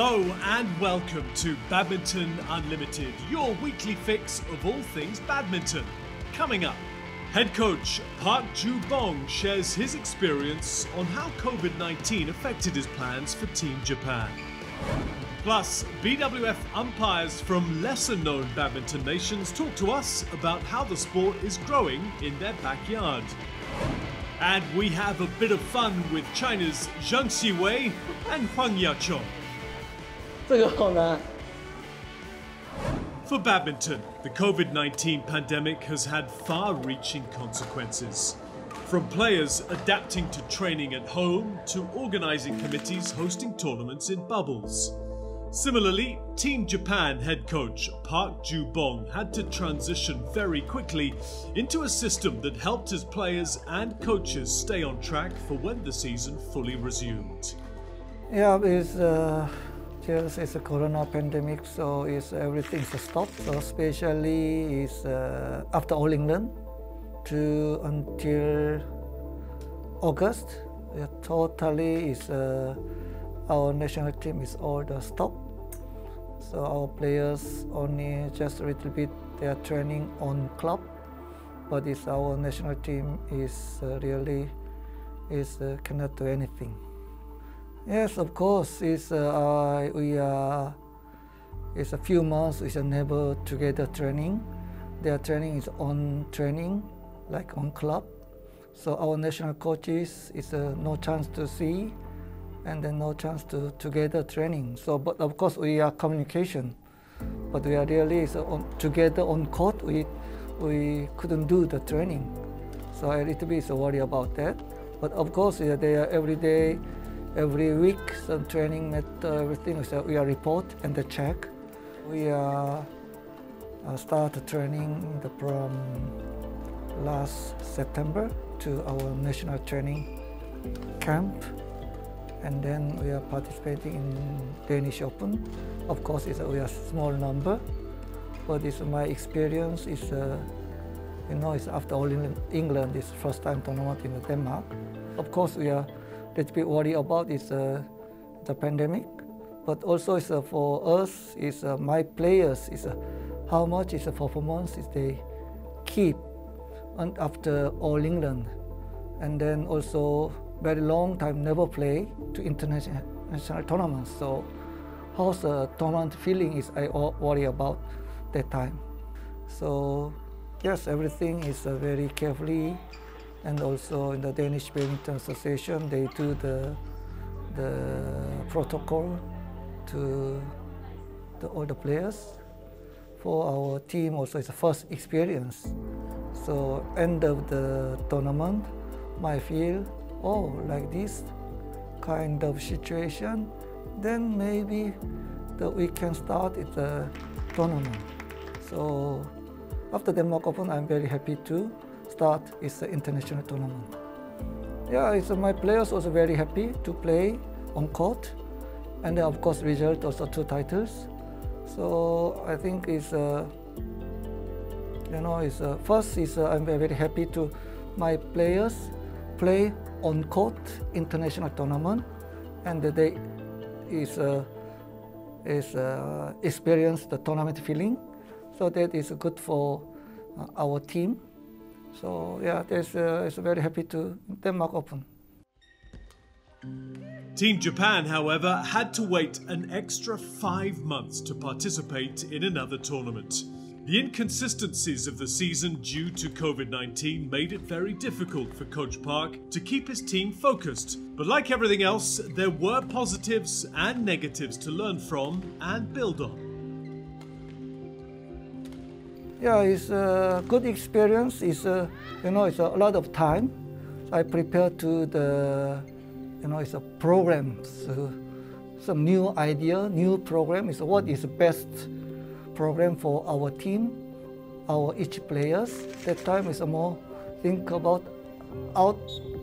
Hello and welcome to Badminton Unlimited, your weekly fix of all things badminton. Coming up, head coach Park Joo Bong shares his experience on how COVID 19 affected his plans for Team Japan. Plus, BWF umpires from lesser known badminton nations talk to us about how the sport is growing in their backyard. And we have a bit of fun with China's Zheng Siwei and Huang Yaqiong. For badminton, the COVID 19 pandemic has had far reaching consequences. From players adapting to training at home to organising committees hosting tournaments in bubbles. Similarly, Team Japan head coach Park Joo Bong had to transition very quickly into a system that helped his players and coaches stay on track for when the season fully resumed. Yeah, it's. Uh just it's a corona pandemic, so it's everything's stopped. So especially is uh, after All England to until August, yeah, totally is uh, our national team is all the stop. So our players only just a little bit they are training on club, but it's our national team is uh, really is uh, cannot do anything. Yes, of course. It's uh, uh, we are. It's a few months. It's a never together training. Their training is on training, like on club. So our national coaches is uh, no chance to see, and then no chance to together training. So, but of course we are communication, but we are really is on, together on court. We we couldn't do the training, so a little bit is worry about that. But of course, yeah, they are every day every week some training met uh, everything. So we are report and the check. We are uh, start training from last september to our national training camp. And then we are participating in danish open. Of course it's a, we are small number but it's my experience is uh, you know it's after all in england it's first time tournament in denmark. Of course we are little bit worried about is uh, the pandemic, but also is uh, for us is uh, my players is how much is the performance is they keep and after All England, and then also very long time never play to international national tournaments. So how's the tournament feeling is I worry about that time. So yes, everything is very carefully and also in the Danish Badminton Association, they do the, the protocol to the, all the players. For our team also it's the first experience. So end of the tournament, might feel, oh, like this kind of situation, then maybe that we can start the tournament. So after Denmark Open, I'm very happy too start is the international tournament. Yeah, uh, my players also very happy to play on court, and of course result also two titles. So I think it's uh, you know it's uh, first is uh, I'm very happy to my players play on court international tournament, and they is uh, is uh, experience the tournament feeling. So that is good for uh, our team. So yeah, there's, uh, it's very happy to Denmark Open. Team Japan, however, had to wait an extra five months to participate in another tournament. The inconsistencies of the season due to COVID 19 made it very difficult for Coach Park to keep his team focused. But like everything else, there were positives and negatives to learn from and build on. Yeah, it's a good experience. It's a, you know, it's a lot of time. I prepare to the, you know, it's a program, so some new idea, new program is what is the best program for our team, our each players. That time is more think about out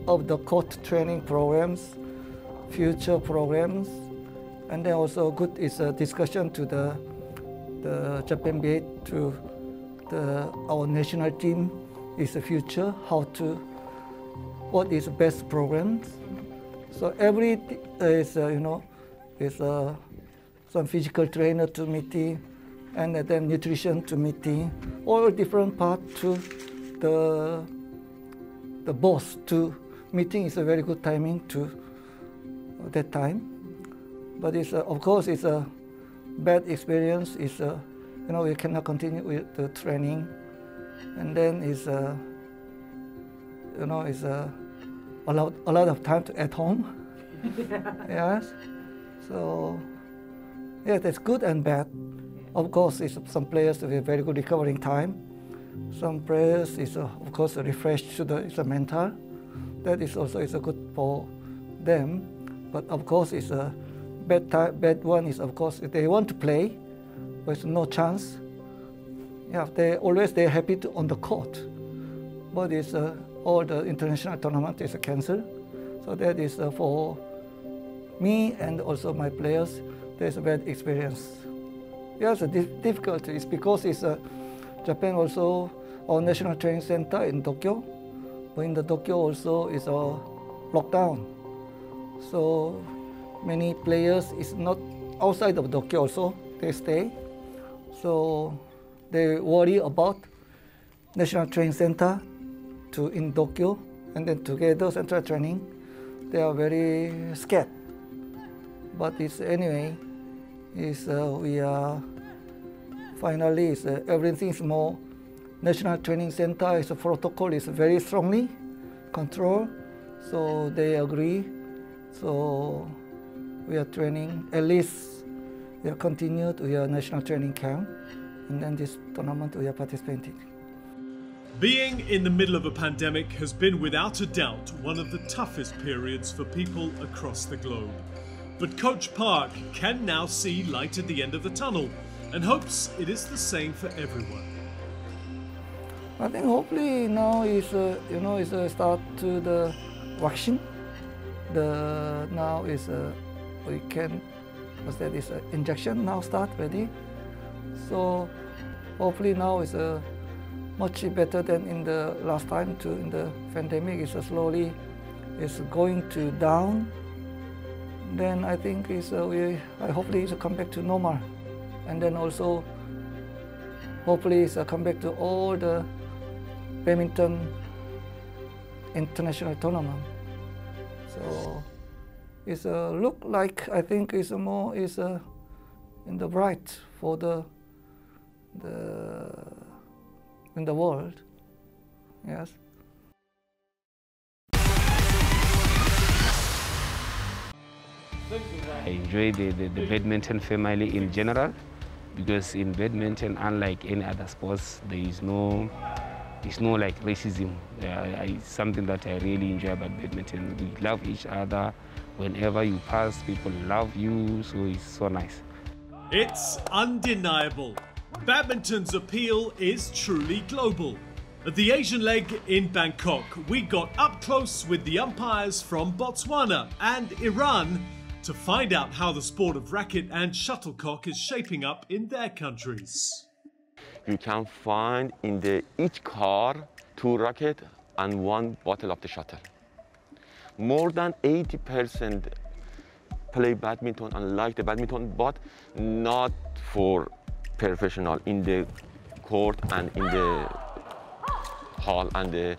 of the court training programs, future programs, and then also good is a discussion to the the Japan BA to the, our national team is the future, how to, what is the best programs. So every is, uh, you know, is uh, some physical trainer to meeting, and then nutrition to meeting, all different part to the the boss to meeting is a very good timing to that time. But it's uh, of course it's a bad experience. It's uh, you know we cannot continue with the training, and then it's uh, you know it's uh, a lot a lot of time to, at home. yes, so yeah, that's good and bad. Of course, it's some players with a very good recovering time. Some players is uh, of course a refresh to the it's a mental. That is also is a good for them. But of course, it's a bad time, bad one is of course if they want to play, but no chance. Yeah, they always they're happy to on the court, but it's uh, all the international tournament is canceled. So that is uh, for me and also my players. There's a bad experience. Yes, the difficulty is because it's uh, Japan also our national training center in Tokyo, but in the Tokyo also is a lockdown. So many players is not outside of Tokyo also, they stay. So they worry about National Training Center to in Tokyo and then together central training. They are very scared. But it's anyway, is uh, we are finally is uh, everything is more National Training Center is a protocol is very strongly controlled, so they agree. So we are training, at least we are continued, we are national training camp, and then this tournament we are participating. Being in the middle of a pandemic has been without a doubt one of the toughest periods for people across the globe. But Coach Park can now see light at the end of the tunnel and hopes it is the same for everyone. I think hopefully now is uh, you know is a start to the vaccine. The now is uh, we can what's that is uh, injection now start ready. So hopefully now is uh, much better than in the last time. To in the pandemic is uh, slowly is going to down. Then I think is uh, we hopefully it's come back to normal, and then also hopefully it's uh, come back to all the badminton international tournament. So it's a look like I think it's more is a in the bright for the the in the world. Yes. I enjoy the, the, the badminton family in general because in badminton, unlike any other sports, there is no it's no like racism. Uh, I, something that I really enjoy about badminton. We love each other. Whenever you pass, people love you, so it's so nice. It's undeniable. Badminton's appeal is truly global. At the Asian leg in Bangkok, we got up close with the umpires from Botswana and Iran to find out how the sport of racket and shuttlecock is shaping up in their countries you can find in the each car two racket and one bottle of the shuttle. More than 80% play badminton and like the badminton, but not for professional in the court and in the hall and the,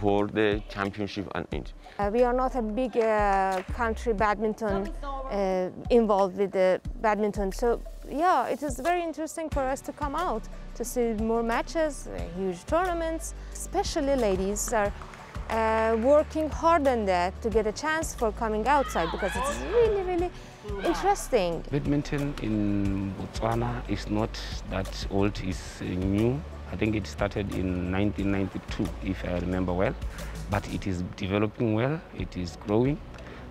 for the championship and in. Uh, we are not a big uh, country badminton uh, involved with the badminton, so yeah, it is very interesting for us to come out to see more matches, uh, huge tournaments. Especially ladies are uh, working hard on that to get a chance for coming outside because it's really, really interesting. Badminton in Botswana is not that old, it's uh, new. I think it started in 1992, if I remember well. But it is developing well, it is growing.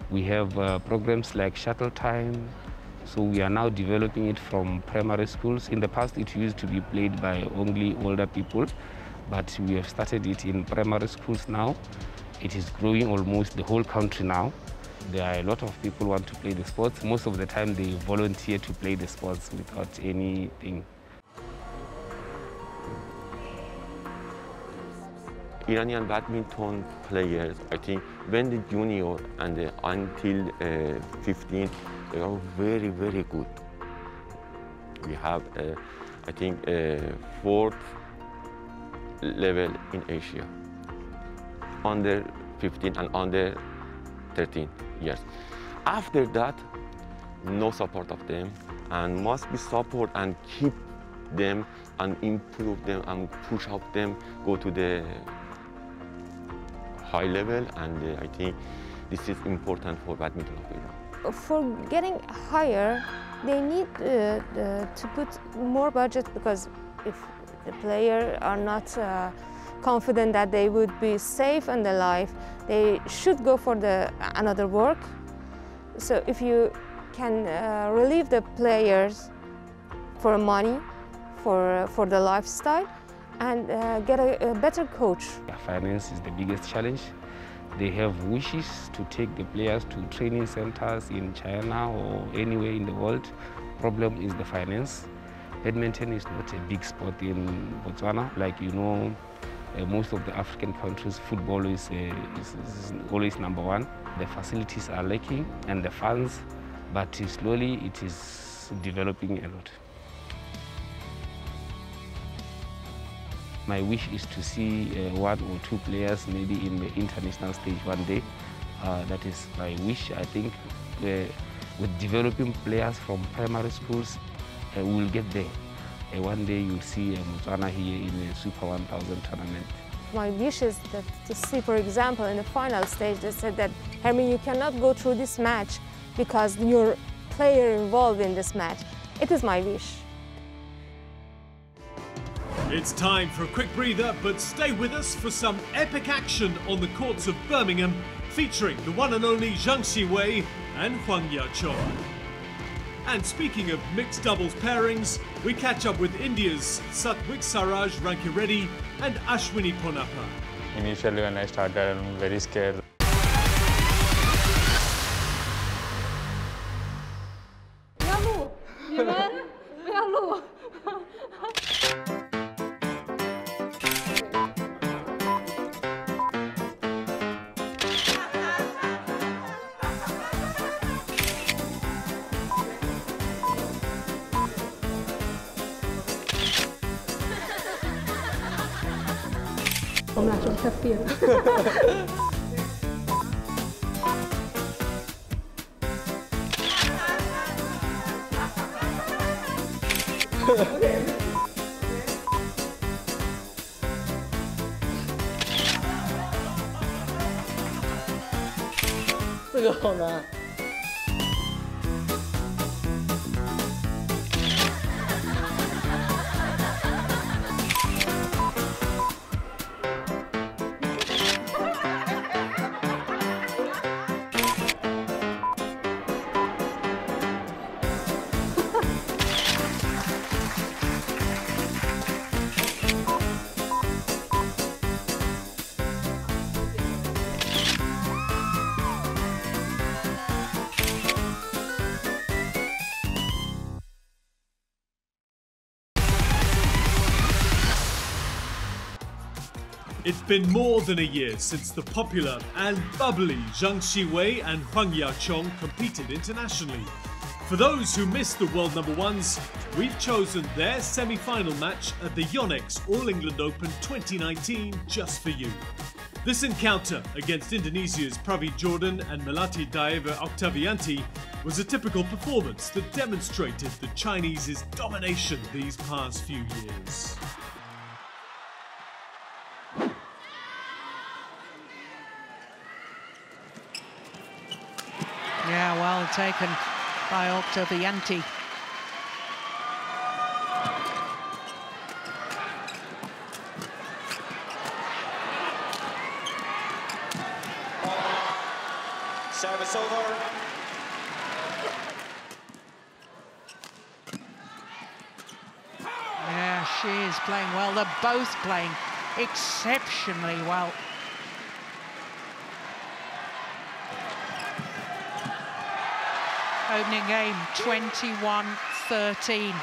We have uh, programs like Shuttle Time, so we are now developing it from primary schools. In the past, it used to be played by only older people, but we have started it in primary schools now. It is growing almost the whole country now. There are a lot of people want to play the sports. Most of the time, they volunteer to play the sports without anything. Iranian badminton players, I think, when the junior and the, until uh, 15, they are very, very good. We have, uh, I think, a fourth level in Asia, under 15 and under 13 years. After that, no support of them, and must be support and keep them and improve them and push up them, go to the high level, and uh, I think this is important for badminton of Iran. For getting higher, they need uh, uh, to put more budget because if the player are not uh, confident that they would be safe and alive, they should go for the another work. So if you can uh, relieve the players for money, for, for the lifestyle, and uh, get a, a better coach. Finance is the biggest challenge. They have wishes to take the players to training centers in China or anywhere in the world. Problem is the finance. Badminton is not a big sport in Botswana. Like you know, uh, most of the African countries, football is, uh, is, is, always number one. The facilities are lacking and the funds, but slowly it is developing a lot. My wish is to see uh, one or two players maybe in the international stage one day. Uh, that is my wish. I think uh, with developing players from primary schools, uh, we'll get there. Uh, one day you'll see uh, Botswana here in the Super 1000 tournament. My wish is that to see, for example, in the final stage, they said that, Hermine, you cannot go through this match because your player involved in this match. It is my wish. It's time for a quick breather, but stay with us for some epic action on the courts of Birmingham, featuring the one and only Zheng Siwei and Huang Yaqiong. And speaking of mixed doubles pairings, we catch up with India's Satwik Sairaj Rankireddy and Ashwini Ponnappa. Initially when I started, I'm very scared. すごな。Been more than a year since the popular and bubbly Zheng Siwei and Huang Yaqiong competed internationally. For those who missed the world number ones, we've chosen their semi-final match at the Yonex All England Open 2019 just for you. This encounter against Indonesia's Praveen Jordan and Melati Daeva Octavianti was a typical performance that demonstrated the Chinese's domination these past few years. Yeah, well taken by Octavianti. Service over. Yeah, she is playing well. They're both playing exceptionally well. Opening game 21-13.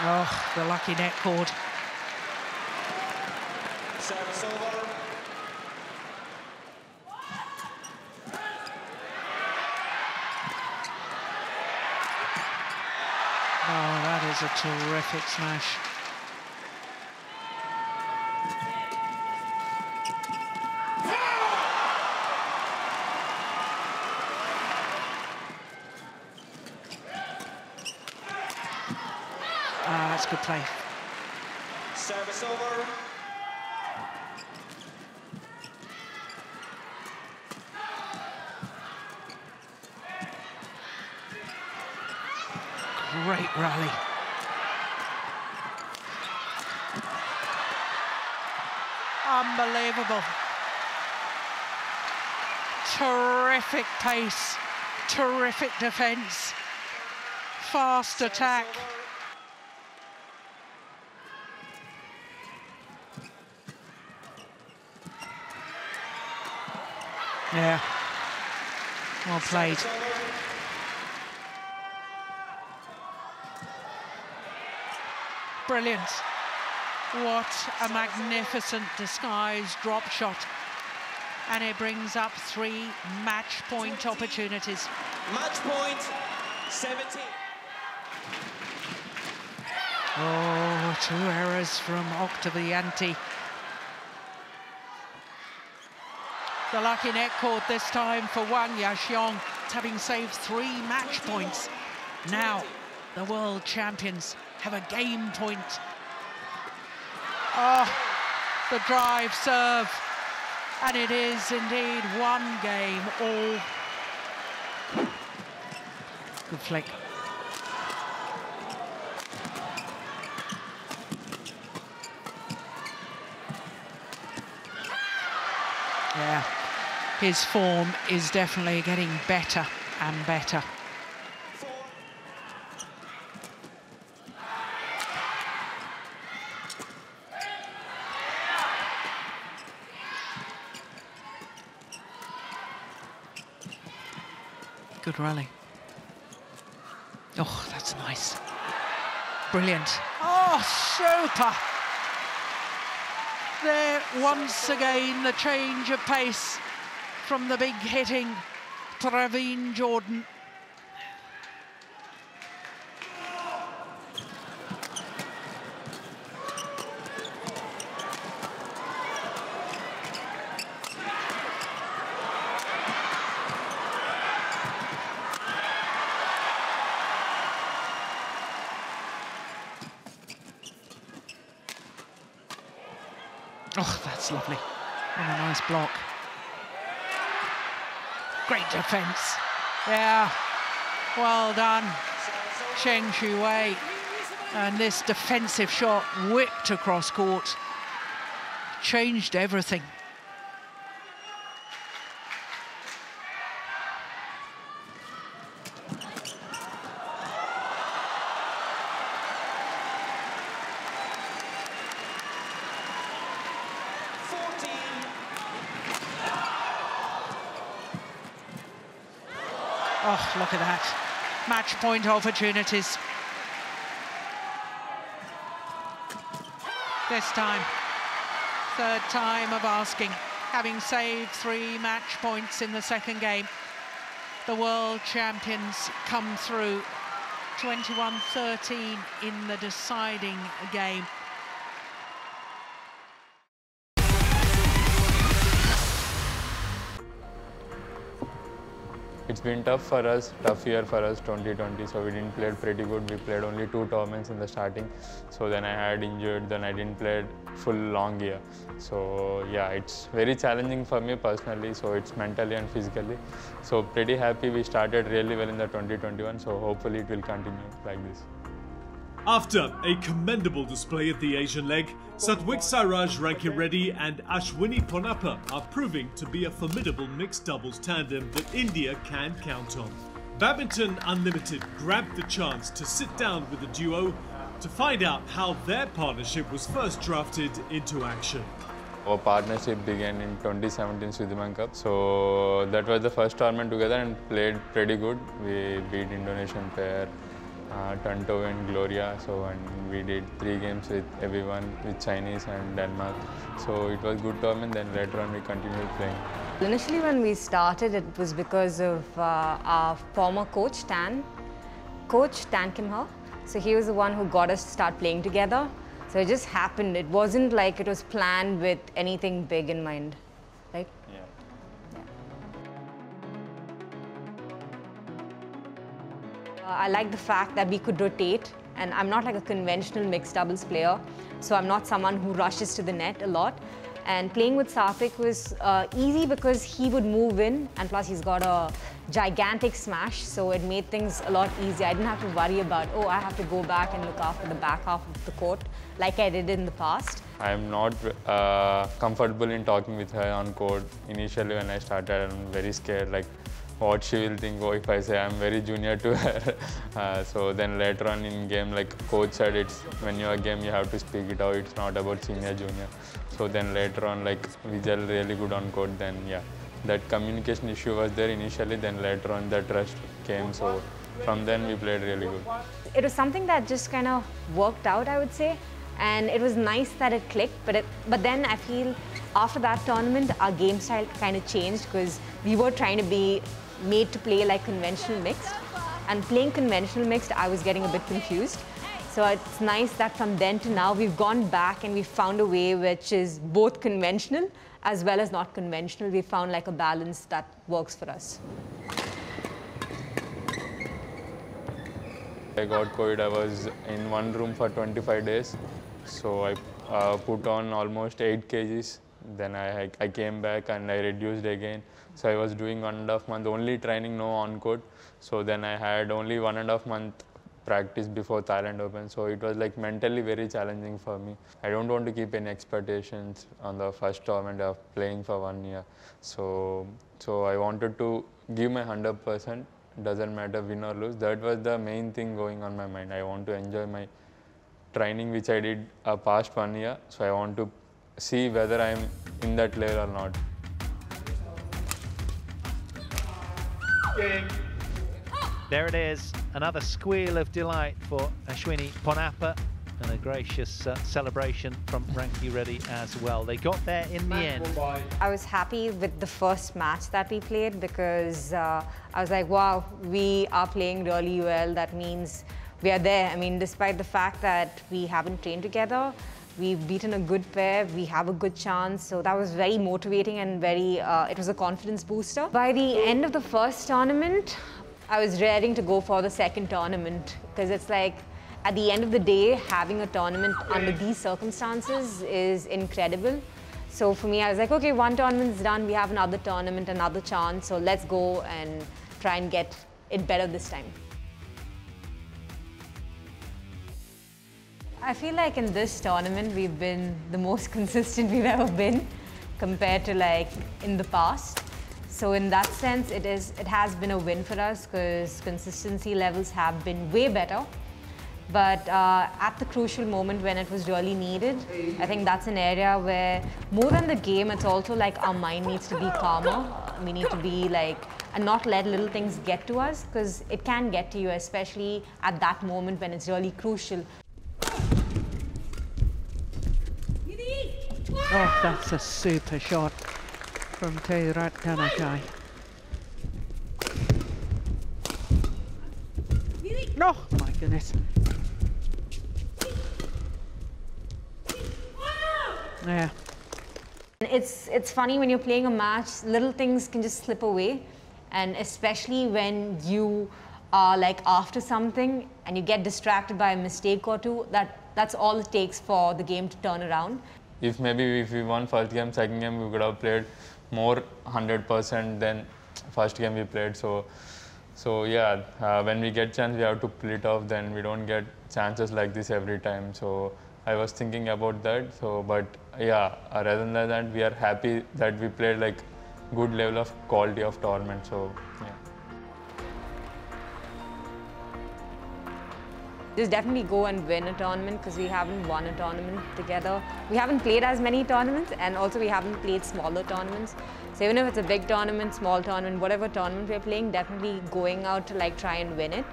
Oh, the lucky net cord. was a terrific smash. Ah, that's good play. Service over. Great rally. Unbelievable. Terrific pace, terrific defence, fast attack. Yeah. Well played. Brilliant. What a magnificent disguise drop shot. And it brings up three match point opportunities. Match point 17. Oh, two errors from Octavianti. The lucky net caught this time for Huang Yaqiong, having saved three match points. Now, the world champions have a game point. Oh, the drive serve. And it is indeed one game all. Good flick. Yeah, his form is definitely getting better and better. Good rally. Oh, that's nice. Brilliant. Oh, super. There, once again, the change of pace from the big hitting Praveen Jordan. Oh, that's lovely. And a nice block. Great defence. Yeah, well done, Zheng Siwei. And this defensive shot whipped across court. Changed everything. Oh, look at that. Match point opportunities. This time, third time of asking, having saved three match points in the second game. The world champions come through 21-13 in the deciding game. It's been tough for us, tough year for us 2020, so we didn't play pretty good. We played only two tournaments in the starting, so then I had injured, then I didn't play full long year. So yeah, it's very challenging for me personally, so it's mentally and physically. So pretty happy we started really well in the 2021, so hopefully it will continue like this. After a commendable display at the Asian leg, Satwik Sairaj Rankireddy and Ashwini Ponnappa are proving to be a formidable mixed doubles tandem that India can count on. Badminton Unlimited grabbed the chance to sit down with the duo to find out how their partnership was first drafted into action. Our partnership began in 2017 Sudirman Cup. So that was the first tournament together and played pretty good. We beat Indonesian pair, uh, Tanto and Gloria. So and we did three games with everyone, with Chinese and Denmark. So it was good tournament. Then later on we continued playing. Initially when we started it was because of uh, our former coach Tan, coach Tan Kim Her. So he was the one who got us to start playing together. So it just happened. It wasn't like it was planned with anything big in mind, right? Yeah. I like the fact that we could rotate and I'm not like a conventional mixed doubles player. So I'm not someone who rushes to the net a lot. And playing with Satwik was uh, easy because he would move in and plus he's got a gigantic smash. So it made things a lot easier. I didn't have to worry about, oh, I have to go back and look after the back half of the court like I did in the past. I'm not uh, comfortable in talking with her on court. Initially when I started, I'm very scared like what she will think oh, if I say I'm very junior to her. uh, so then later on in game, like coach said, it's when you're a game you have to speak it out. It's not about senior junior. So then later on, like gel really good on court. Then yeah, that communication issue was there initially. Then later on, the trust came. So from then we played really good. It was something that just kind of worked out, I would say. And it was nice that it clicked, but it, but then I feel after that tournament, our game style kind of changed because we were trying to be made to play like conventional mixed. And playing conventional mixed, I was getting a bit confused. So it's nice that from then to now, we've gone back and we've found a way which is both conventional as well as not conventional. We found like a balance that works for us. I got COVID, I was in one room for 25 days. So I uh, put on almost 8 kgs. Then I, I came back and I reduced again. So I was doing one and a half month only training, no on court. So then I had only one and a half month practice before Thailand Open. So it was like mentally very challenging for me. I don't want to keep any expectations on the first tournament of playing for one year. So, so I wanted to give my 100%. Doesn't matter win or lose. That was the main thing going on my mind. I want to enjoy my training which I did a past one year. So I want to see whether I'm in that layer or not. There it is, another squeal of delight for Ashwini Ponnappa and a gracious uh, celebration from Rankireddy as well. They got there in the end. I was happy with the first match that we played because uh, I was like, wow, we are playing really well. That means we are there. I mean, despite the fact that we haven't trained together, we've beaten a good pair, we have a good chance. So that was very motivating and very, uh, it was a confidence booster. By the end of the first tournament, I was raring to go for the second tournament because it's like, at the end of the day, having a tournament under these circumstances is incredible. So for me, I was like, okay, one tournament's done, we have another tournament, another chance, so let's go and try and get it better this time. I feel like in this tournament, we've been the most consistent we've ever been compared to like in the past. So in that sense, it is it has been a win for us because consistency levels have been way better. But uh, at the crucial moment when it was really needed, I think that's an area where more than the game, it's also like our mind needs to be calmer. We need to be like, and not let little things get to us because it can get to you, especially at that moment when it's really crucial. Oh, that's a super shot from Taerattanachai. No, oh, my goodness. Yeah. It's, it's funny when you're playing a match, little things can just slip away. And especially when you are like after something and you get distracted by a mistake or two, that, that's all it takes for the game to turn around. If maybe if we won first game, second game, we could have played more 100% than first game we played. So, so yeah, uh, when we get chance, we have to pull it off. Then we don't get chances like this every time. So I was thinking about that. So, but yeah, uh, rather than that, we are happy that we played like good level of quality of tournament. So yeah. Just definitely go and win a tournament because we haven't won a tournament together. We haven't played as many tournaments and also we haven't played smaller tournaments. So even if it's a big tournament, small tournament, whatever tournament we're playing, definitely going out to like try and win it.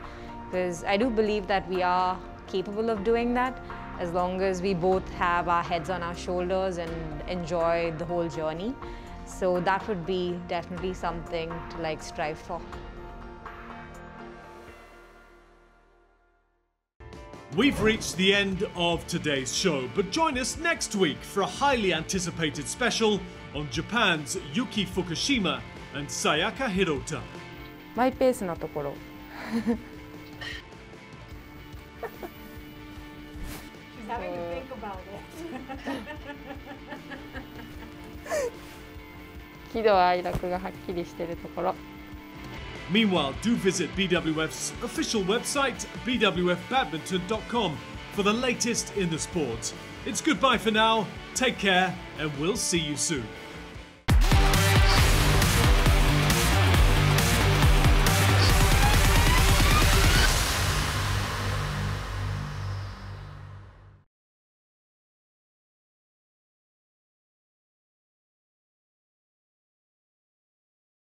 Because I do believe that we are capable of doing that as long as we both have our heads on our shoulders and enjoy the whole journey. So that would be definitely something to like strive for. We've reached the end of today's show, but join us next week for a highly anticipated special on Japan's Yuki Fukushima and Sayaka Hirota. マイペースなところ She's having to think about it. 喜怒哀楽がはっきりしてるところ Meanwhile, do visit BWF's official website, bwfbadminton.com, for the latest in the sport. It's goodbye for now, take care, and we'll see you soon.